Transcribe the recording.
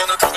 on the